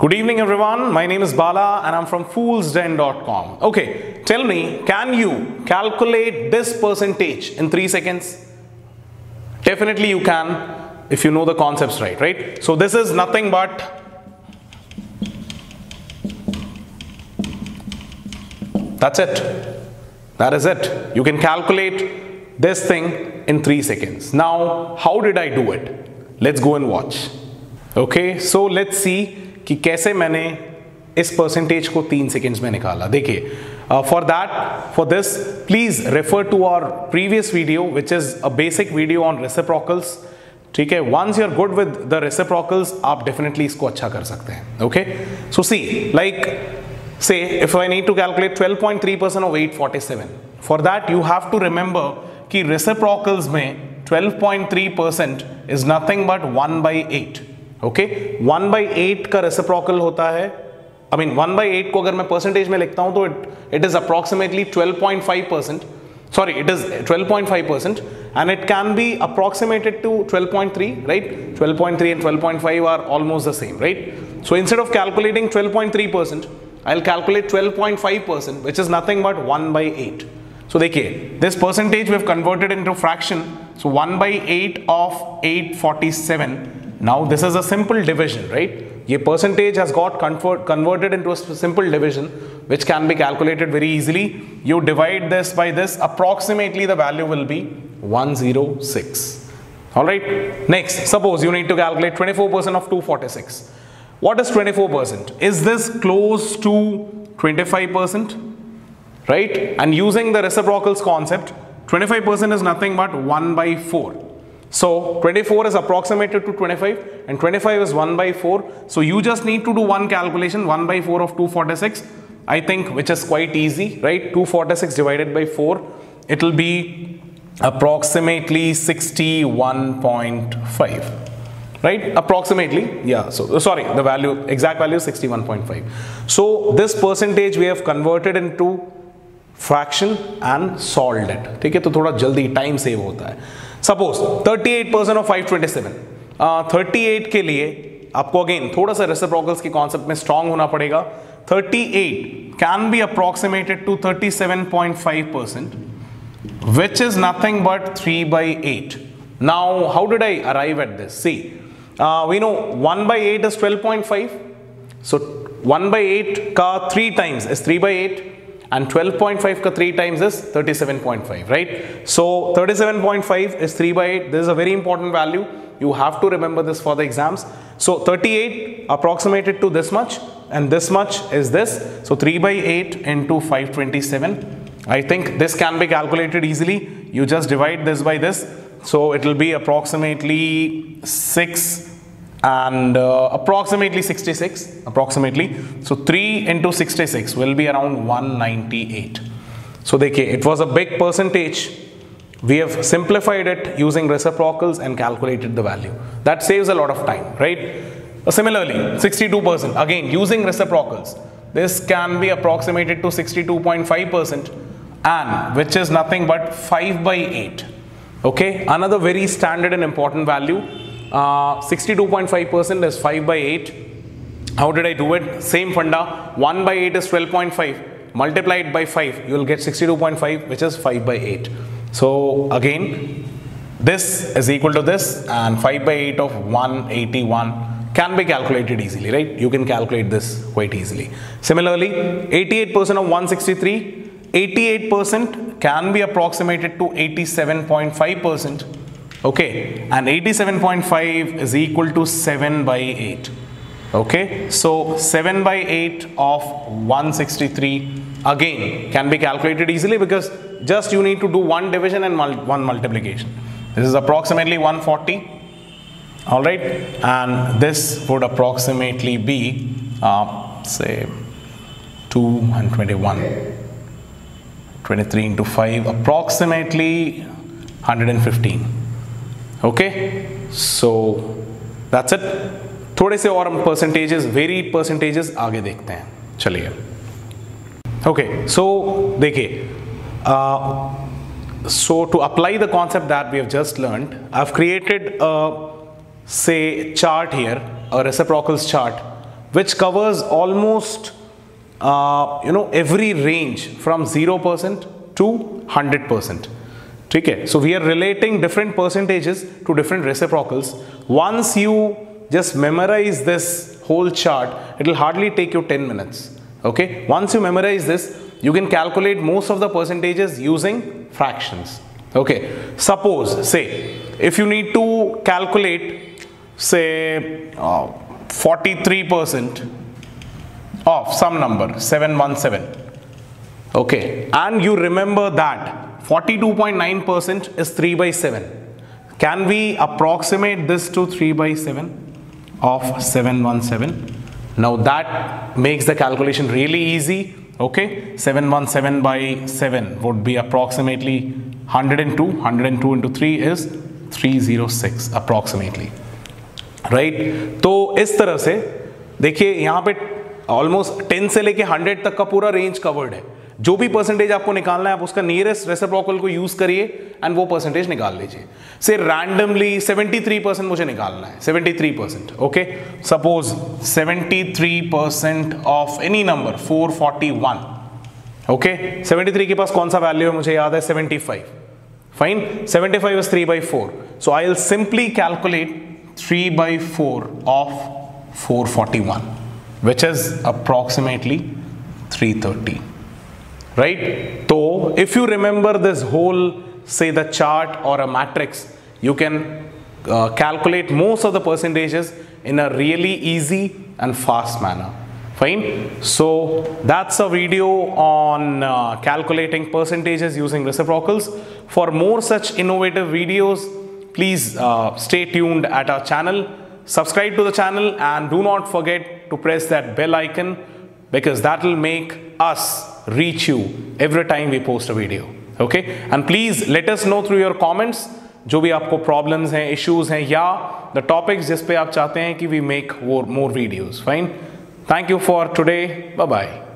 Good evening, everyone. My name is Bala and I'm from foolsden.com. Okay, tell me, can you calculate this percentage in 3 seconds? Definitely you can if you know the concepts right, right? So this is nothing but That's it. That is it. You can calculate this thing in 3 seconds. Now, how did I do it? Let's go and watch. Okay, so let's see कि कैसे मैंने इस percentage को तीन seconds में निकाला। देखिए for that for this please refer to our previous video which is a basic video on reciprocals ठीक है? Once you are good with the reciprocals आप डेफिनेटली इसको अच्छा कर सकते हैं। Okay so see like say, if I need to calculate 12.3% of 847 for that, you have to remember कि reciprocals में 12.3% is nothing but 1 by 8 okay one by eight का reciprocal होता है। I mean one by eight को अगर मैं percentage में लिखता हूँ तो it it is approximately twelve point five percent sorry it is twelve point five percent and it can be approximated to twelve point three right twelve point three and twelve point five are almost the same right so instead of calculating twelve point three percent I will calculate twelve point five percent which is nothing but one by eight so देखिए this percentage we have converted in fraction so one by eight of eight forty seven Now this is a simple division, right? ये percentage has got convert, converted into a simple division which can be calculated very easily. You divide this by this, approximately the value will be 106. Alright, next, suppose you need to calculate 24% of 246. What is 24%? Is this close to 25%? Right? And using the reciprocals concept, 25% is nothing but 1 by 4. So 24 is approximated to 25 and 25 is 1 by 4. So you just need to do one calculation 1 by 4 of 246. I think which is quite easy, right? 246 divided by 4, it will be approximately 61.5 right approximately yeah so sorry the value exact value is 61.5 so this percentage we have converted into fraction and solved it ठीक है तो थोड़ा जल्दी time save होता है suppose 38 percent of 527 twenty uh, 38 के लिए आपको अगेन थोड़ा सा रेसिप्रोकल्स के कॉन्सेप्ट में स्ट्रांग होना पड़ेगा। 38 can be approximated to 37.5 percent which is nothing but 3 by eight now how did I arrive at this see we know one by eight is 12.5 so one by eight का three times is three by eight and 12.5 ka 3 times is 37.5 right? So 37.5 is 3 by 8 this is a very important value. You have to remember this for the exams. So 38 approximated to this much and this much is this. So 3 by 8 into 527 I think this can be calculated easily. You just divide this by this. So it will be approximately 6 and uh, approximately 66 approximately so 3 into 66 will be around 198 so देखिए it was a big percentage we have simplified it using reciprocals and calculated the value that saves a lot of time right uh, similarly 62% again using reciprocals this can be approximated to 62.5% and which is nothing but 5 by 8 okay another very standard and important value uh, 62.5% is 5 by 8 how did I do it? Same funda. 1 by 8 is 12.5 multiply it by 5 you will get 62.5 which is 5 by 8 so again this is equal to this and 5 by 8 of 181 can be calculated easily right? You can calculate this quite easily. Similarly 88% of 163 88% can be approximated to 87.5% okay and 87.5 is equal to 7 by 8 okay so 7 by 8 of 163 again can be calculated easily because just you need to do one division and mul one multiplication. This is approximately 140 all right and this would approximately be uh, say 221 23 into 5 approximately 115 okay so that's it थोड़े से और हम percentages very percentages आगे देखते हैं. चलिए. Okay so देखिए so to apply the concept that we have just learn I have created say chart here a reciprocals chart which covers almost uh, you know every range from 0% to okay so we are relating different percentages to different reciprocals. Once you just memorize this whole chart it will hardly take you 10 minutes. Okay? Once you memorize this you can calculate most of the percentages using fractions. Okay? Suppose say if you need to calculate say uh, 43% of some number 717 okay? And you remember that 42.9% is 3 by 7 can we approximate this to 3 by 7 of 717 now that makes the calculation really easy okay 717 by 7 would be approximately 102 102 into 3 is 306 approximately right right? तो इस तरह से देखिए यहाँ पे almost 10 से लेके 100 तक का पूरा रेंज कवर्ड है जो भी परसेंटेज आपको निकालना है, आप उसका नियरेस्ट रेसिप्रोकल को यूज़ करिए एंड वो परसेंटेज निकाल लीजिए। से रैंडमली 73 परसेंट मुझे निकालना है 73 percent okay suppose 73 percent of any number 441 okay 73 के पास कौन सा वैल्यू है मुझे याद है? 75 fine 75 is three by four so I will simply calculate 3 by 4 of 441 which is approximately 330 right? So if you remember this whole say the chart or a matrix you can uh, calculate most of the percentages in a really easy and fast manner. Fine? So that's a video on uh, calculating percentages using reciprocals. For more such innovative videos please uh, stay tuned at our channel. Subscribe to the channel and do not forget to press that bell icon because that will make us reach you every time we post a video okay and please let us know through your comments जो भी आपको problems हैं issues हैं या the topics जिस पे आप चाहते हैं कि वी मेक वो more videos fine thank you for today bye bye